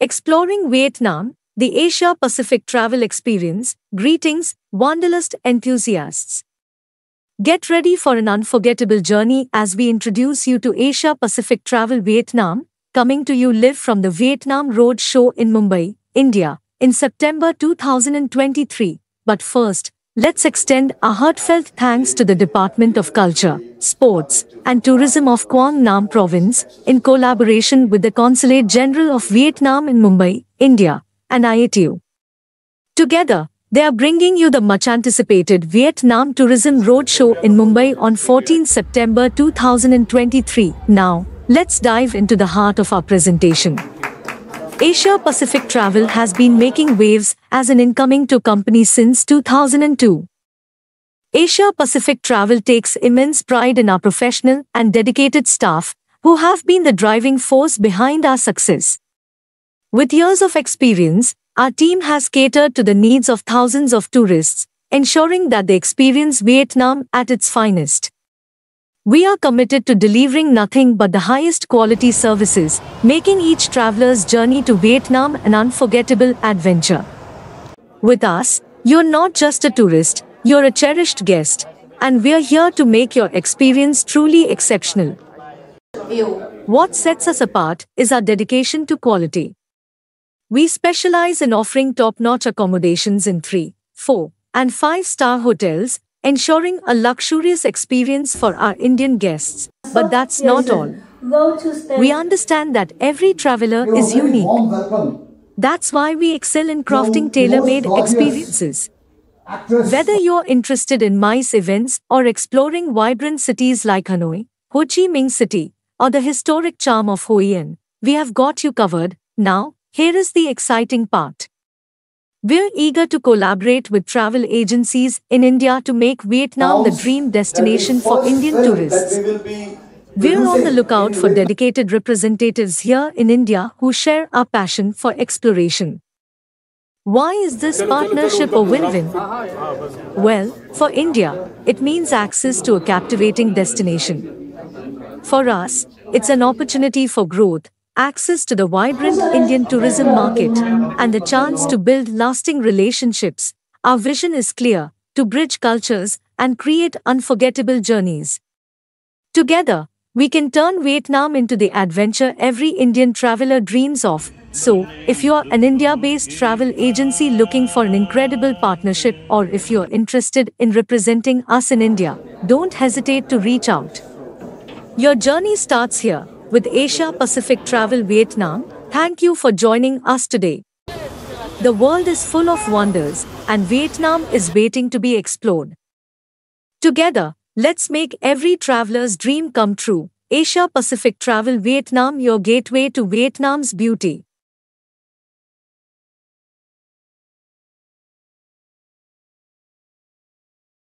Exploring Vietnam, the Asia Pacific Travel Experience. Greetings, Wanderlust enthusiasts. Get ready for an unforgettable journey as we introduce you to Asia Pacific Travel Vietnam, coming to you live from the Vietnam Road Show in Mumbai, India, in September 2023. But first, let's extend a heartfelt thanks to the Department of Culture, Sports, and Tourism of Quang Nam Province, in collaboration with the Consulate General of Vietnam in Mumbai, India, and IATU. Together, they are bringing you the much anticipated Vietnam Tourism Roadshow in Mumbai on 14 September 2023. Now, let's dive into the heart of our presentation. Asia Pacific Travel has been making waves as an incoming to company since 2002. Asia Pacific Travel takes immense pride in our professional and dedicated staff who have been the driving force behind our success. With years of experience, our team has catered to the needs of thousands of tourists, ensuring that they experience Vietnam at its finest. We are committed to delivering nothing but the highest quality services, making each traveler's journey to Vietnam an unforgettable adventure. With us, you're not just a tourist, you're a cherished guest, and we're here to make your experience truly exceptional. What sets us apart is our dedication to quality. We specialize in offering top-notch accommodations in 3, 4, and 5-star hotels, ensuring a luxurious experience for our Indian guests. But that's not all. We understand that every traveler is unique. That's why we excel in crafting tailor-made experiences. Whether you're interested in MICE events or exploring vibrant cities like Hanoi, Ho Chi Minh City, or the historic charm of Hoi An, we have got you covered. Now, here is the exciting part. We're eager to collaborate with travel agencies in India to make Vietnam the dream destination for Indian tourists. We're on the lookout for dedicated representatives here in India who share our passion for exploration. Why is this partnership a win-win? Ah, well, for India, it means access to a captivating destination. For us, it's an opportunity for growth, access to the vibrant Indian tourism market, and the chance to build lasting relationships. Our vision is clear to bridge cultures and create unforgettable journeys. Together, we can turn Vietnam into the adventure every Indian traveler dreams of. So, if you're an India based travel agency looking for an incredible partnership, or if you're interested in representing us in India, don't hesitate to reach out. Your journey starts here with Asia Pacific Travel Vietnam. Thank you for joining us today. The world is full of wonders, and Vietnam is waiting to be explored. Together, let's make every traveler's dream come true. Asia Pacific Travel Vietnam, your gateway to Vietnam's beauty.